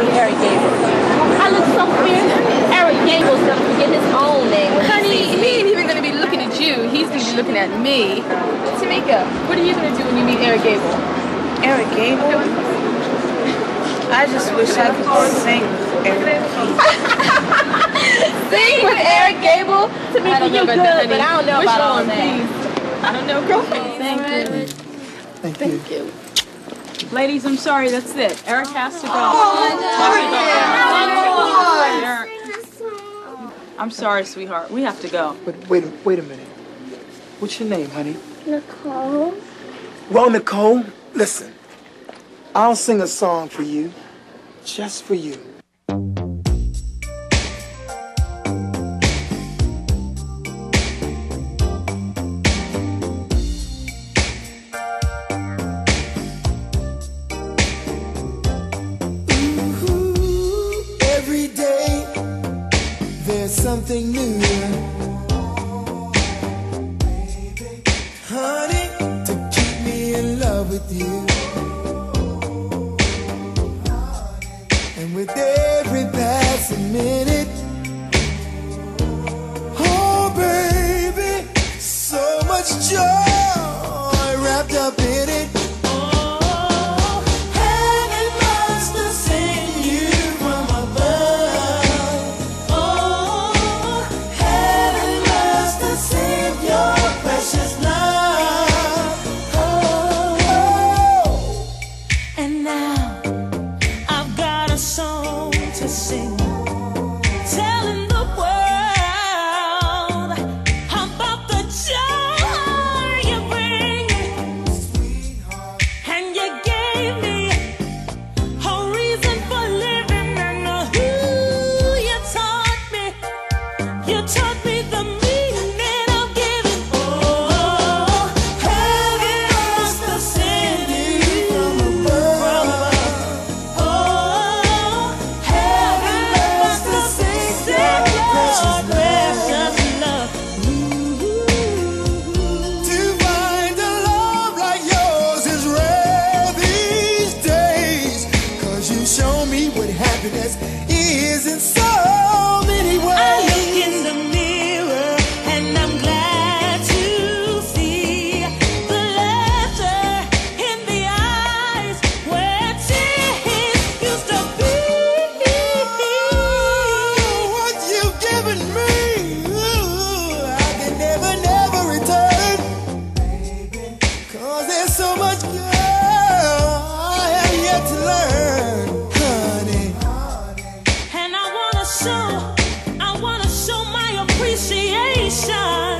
me Eric Gable. I look so weird. Eric Gable's gonna forget his own name. Honey, he sees he me. ain't even gonna be looking at you. He's gonna be looking at me. Tamika, what are you gonna do when you meet Eric Gable? Eric Gable? I just wish I could sing with Eric Sing with Eric Gable. Tamika, I don't know you about good, that, honey. but I don't know Wish about all on, that. please. I don't know, girlfriend. Thank you. Thank you. Ladies, I'm sorry, that's it. Eric has to go. Oh, Eric. I'm sorry, sweetheart. We have to go. But wait, a- wait a minute. What's your name, honey? Nicole. Well, Nicole, listen. I'll sing a song for you, just for you. Something new. Honey, to keep me in love with you. And with every passing minute, oh baby, so much joy wrapped up in You taught nation.